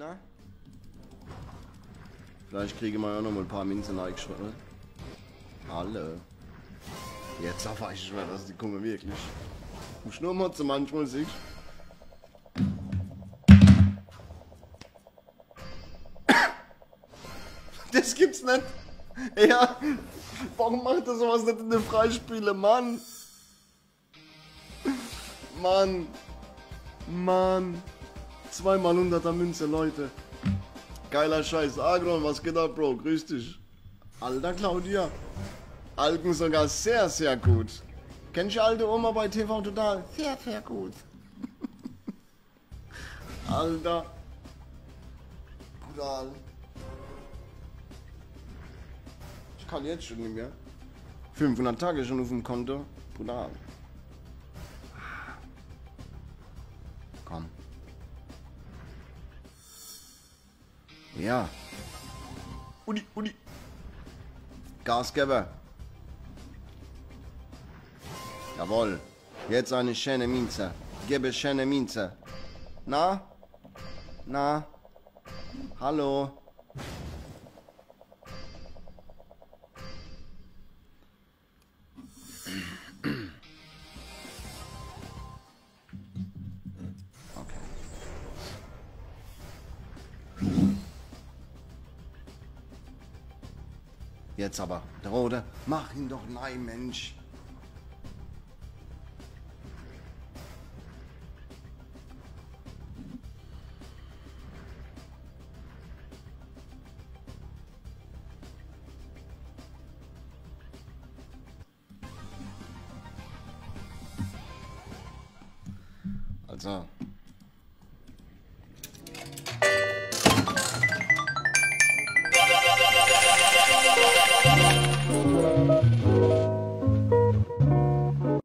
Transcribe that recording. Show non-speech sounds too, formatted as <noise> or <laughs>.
Na? Vielleicht kriege ich mal auch noch mal ein paar Münzen eingeschrieben. Alle. Jetzt erfahre ich mal, dass die kommen wirklich. Du schnurrst manchmal sich. <coughs> Das gibt's nicht. Ja, warum macht er sowas nicht in den Freispiele, Mann? Mann. Mann. Zweimal hunderter Münze, Leute. Geiler Scheiß. Agron, was geht ab, Bro? Grüß dich. Alter Claudia. Alten sogar sehr, sehr gut. Kennst du alte Oma bei TV Total? Sehr, sehr gut. <laughs> Alter. Brutal. Ich kann jetzt schon nicht mehr. 500 Tage schon auf dem Konto. Brutal. Komm. Ja. Udi, Udi. Gasgeber. Jawohl. Jetzt eine schöne Minze. Gebe schöne Minze. Na? Na? Hallo? Jetzt aber, der mach ihn doch nein, Mensch. Also,